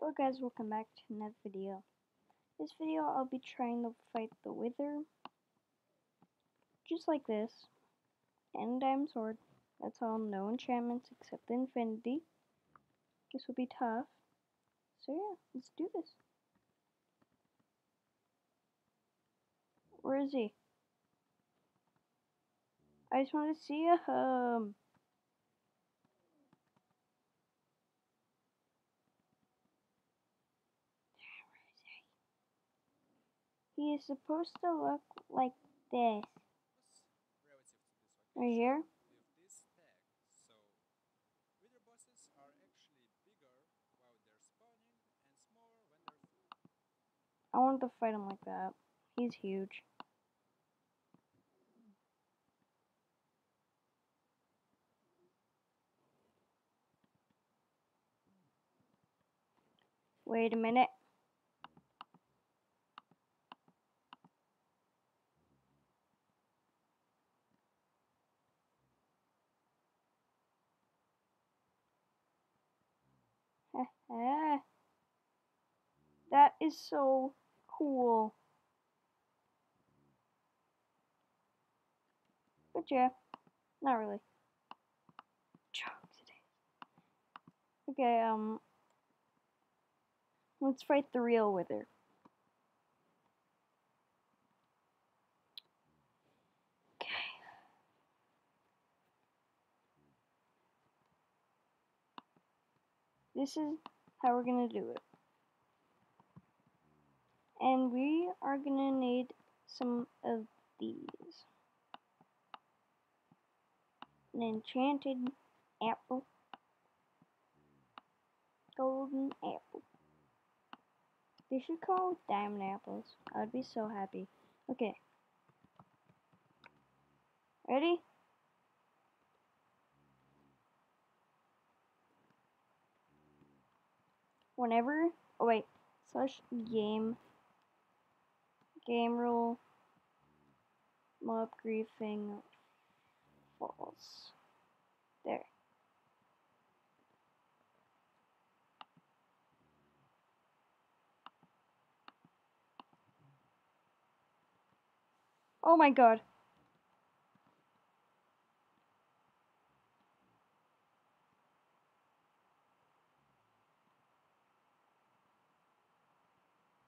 Hello guys, welcome back to another video. This video I'll be trying to fight the Wither. Just like this. And Diamond Sword. That's all, no enchantments except the Infinity. This will be tough. So yeah, let's do this. Where is he? I just want to see him. He is supposed to look like this. Right here? I want to fight him like that. He's huge. Wait a minute. that is so cool. But yeah, not really. Okay, um, let's fight the real Wither. Okay. This is how we're gonna do it. And we are gonna need some of these. An enchanted apple. Golden apple. They should call it diamond apples. I would be so happy. Okay. Ready? Whenever, oh wait, slash game, game rule, mob griefing, false. There. Oh my god.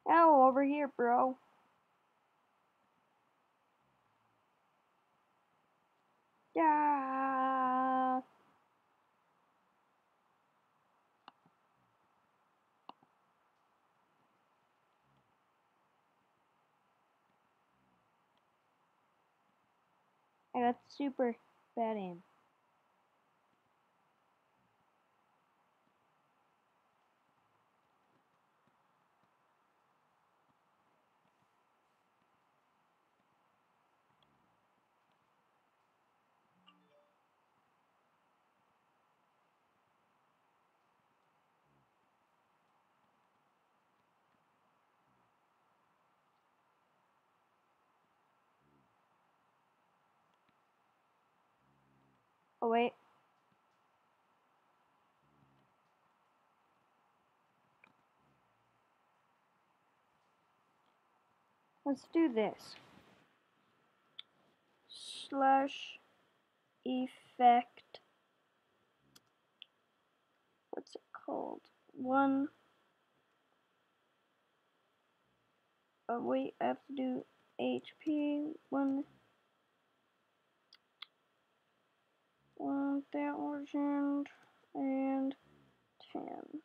Ow, over here, bro. Yeah. I got super bad aim. Oh, wait. Let's do this. Slash effect. What's it called? One. Oh, wait, I have to do HP. One. 1010. And tan,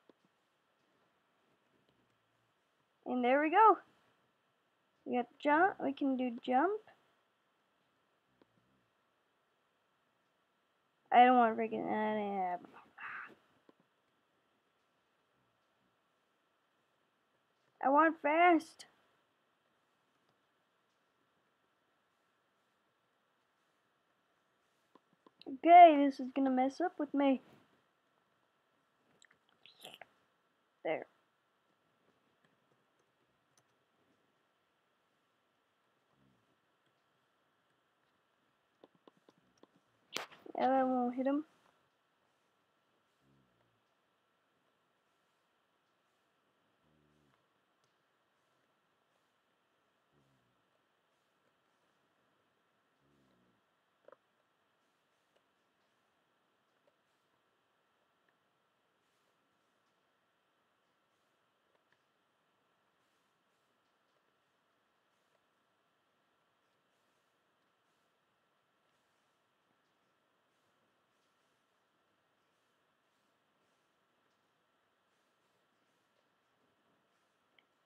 and there we go. We got jump. We can do jump. I don't want to freaking that. I want fast. Okay, this is gonna mess up with me. There. Yeah, that won't hit him.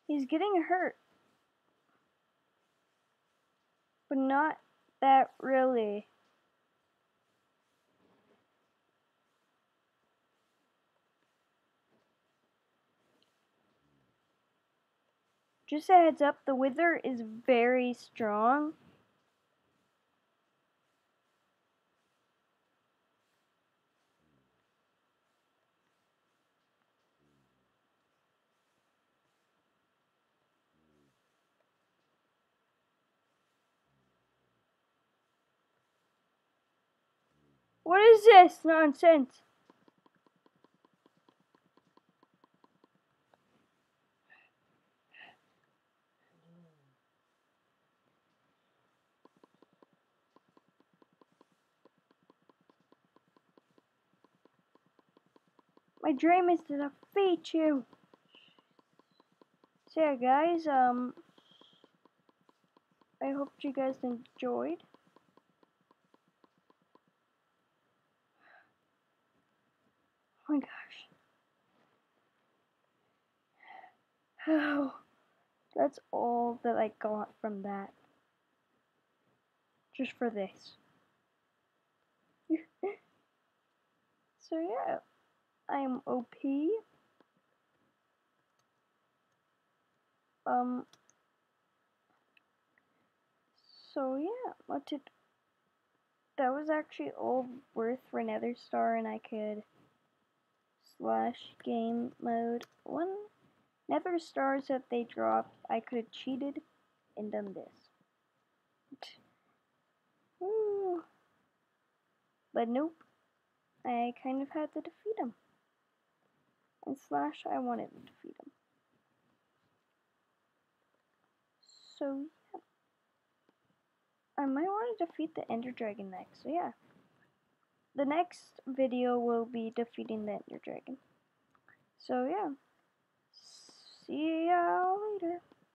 He's getting hurt. But not that really. Just a heads up, the Wither is very strong. What is this nonsense? My dream is to defeat you. So yeah, guys, um, I hope you guys enjoyed. My gosh. Oh, that's all that I got from that. Just for this. so yeah. I am OP. Um. So yeah, what did? That was actually all worth for Nether Star, and I could slash game mode one Nether Stars that they dropped. I could have cheated and done this. But nope. I kind of had to defeat him and Slash, I wanted to defeat him. So, yeah. I might want to defeat the Ender Dragon next, so yeah. The next video will be defeating the Ender Dragon. So, yeah. See y'all later.